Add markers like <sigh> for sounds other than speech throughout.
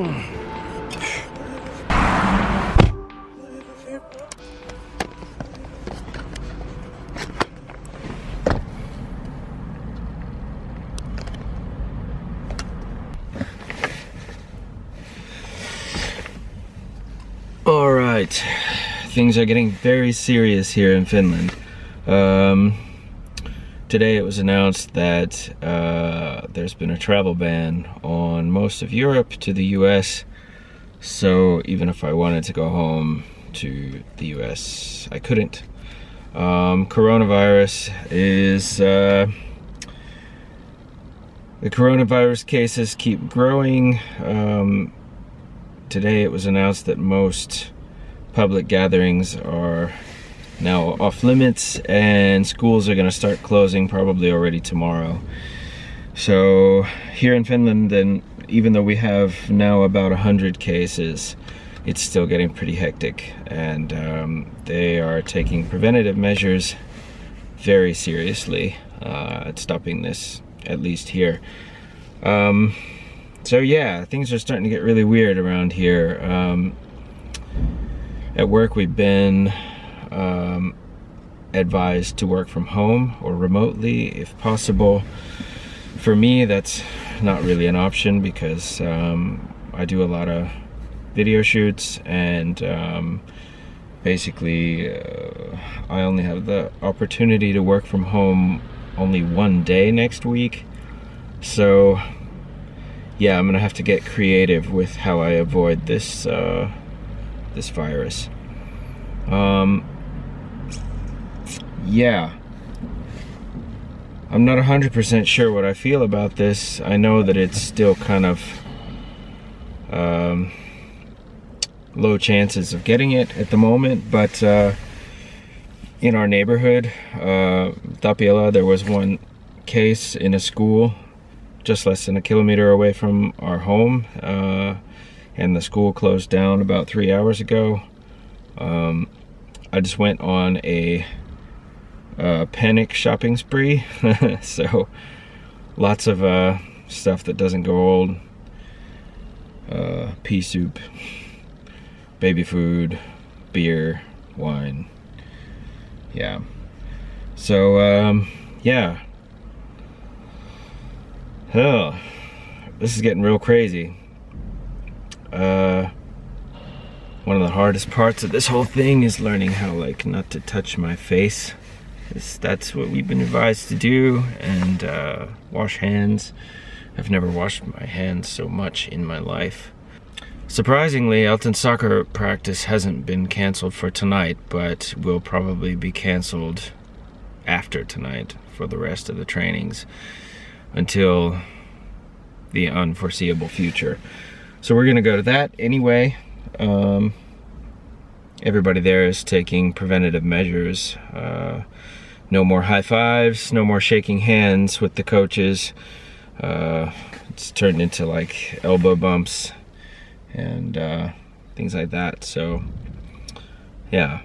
All right, things are getting very serious here in Finland. Um, today it was announced that uh, there's been a travel ban on most of Europe to the US. So even if I wanted to go home to the US, I couldn't. Um, coronavirus is, uh, the coronavirus cases keep growing. Um, today it was announced that most public gatherings are now off limits and schools are going to start closing probably already tomorrow. So here in Finland, then even though we have now about 100 cases, it's still getting pretty hectic and um, they are taking preventative measures very seriously uh, at stopping this, at least here. Um, so yeah, things are starting to get really weird around here. Um, at work, we've been um, advised to work from home or remotely if possible. For me, that's not really an option because um, I do a lot of video shoots and um, basically uh, I only have the opportunity to work from home only one day next week. So yeah, I'm gonna have to get creative with how I avoid this uh, this virus. Um, yeah. I'm not 100% sure what I feel about this. I know that it's still kind of um, low chances of getting it at the moment, but uh, in our neighborhood, uh, there was one case in a school just less than a kilometer away from our home. Uh, and the school closed down about three hours ago. Um, I just went on a, a panic shopping spree. <laughs> so lots of uh, stuff that doesn't go old. Uh, pea soup, baby food, beer, wine. Yeah. So, um, yeah, Oh, this is getting real crazy. Uh, one of the hardest parts of this whole thing is learning how like not to touch my face. That's what we've been advised to do and uh, wash hands. I've never washed my hands so much in my life. Surprisingly, Elton soccer practice hasn't been canceled for tonight, but will probably be canceled after tonight for the rest of the trainings until the unforeseeable future. So we're gonna go to that anyway. Um, everybody there is taking preventative measures. Uh, no more high fives, no more shaking hands with the coaches. Uh, it's turned into like elbow bumps and uh, things like that. So yeah,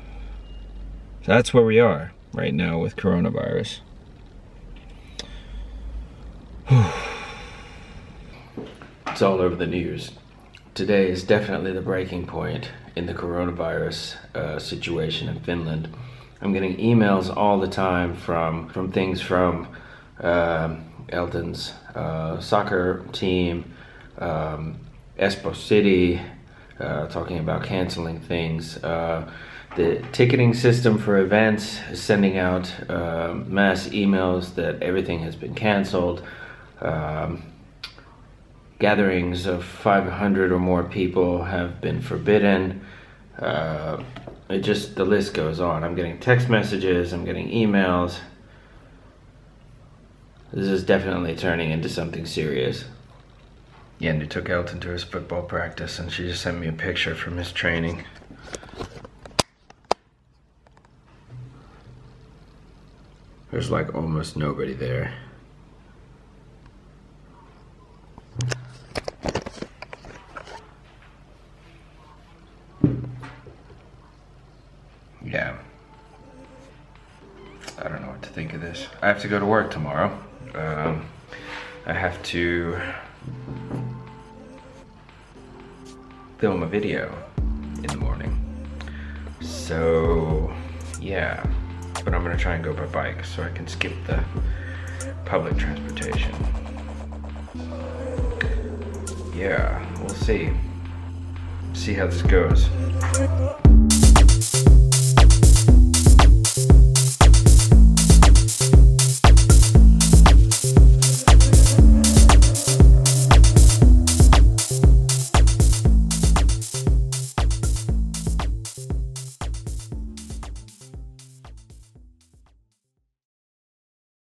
that's where we are right now with coronavirus. <sighs> it's all over the news. Today is definitely the breaking point in the coronavirus uh, situation in Finland. I'm getting emails all the time from from things from uh, Elton's uh, soccer team, um, Espoo City, uh, talking about canceling things. Uh, the ticketing system for events is sending out uh, mass emails that everything has been canceled um, gatherings of 500 or more people have been forbidden. Uh, it just, the list goes on. I'm getting text messages, I'm getting emails. This is definitely turning into something serious. Yendi took Elton to his football practice and she just sent me a picture from his training. There's like almost nobody there. Yeah. I don't know what to think of this. I have to go to work tomorrow. Um, I have to film a video in the morning. So, yeah. But I'm gonna try and go by bike so I can skip the public transportation. Yeah, we'll see. See how this goes.